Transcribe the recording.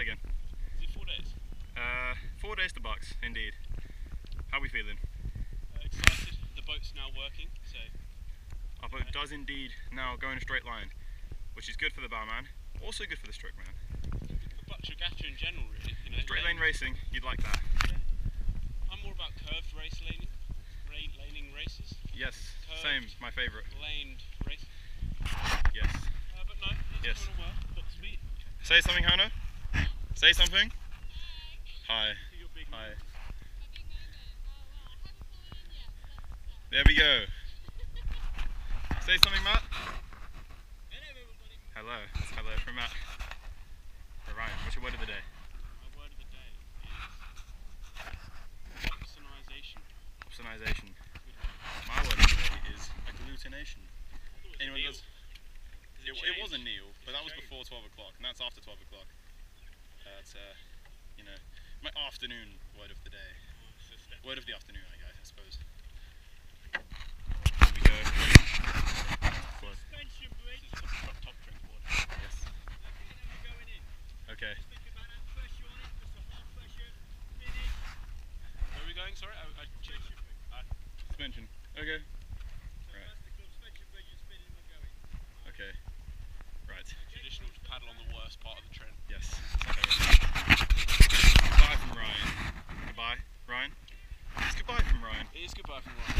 try again. Is it four days? Uh, four days to BUCS, indeed. How are we feeling? Uh, excited. The boat's now working, so Our boat does indeed now go in a straight line, which is good for the bowman, also good for the stroke man. BUCS in general, really. You know, Straight lane lane- racing, you'd like that. I'm more about curved race laning, laning races, Yes, same, my favourite. laned race. Yes. Uh, but no, Yes. going well. Got the speed. Say something, Hannah. Say something. Hi. Hi. A big moment. Well, I haven't fallen in yet, so that's a start. There we go. Say something, Matt. Hello, everybody. Hello. From Matt. For Ryan, what's your word of the day? My word of the day is opsonization. Opsonization. My word of the day is agglutination. Anyone does? It, it was a kneel, but that was before 12 o'clock, and that's after 12 o'clock. That's, uh, you know, my afternoon word of the day. Word of the afternoon, I guess, I suppose. Here we go. Suspension bridge. Top, top. Yes. Okay. Think about that pressure on it, just a hard pressure, finish. Where are we going? Sorry, I, I. Uh, Suspension. Okay. one.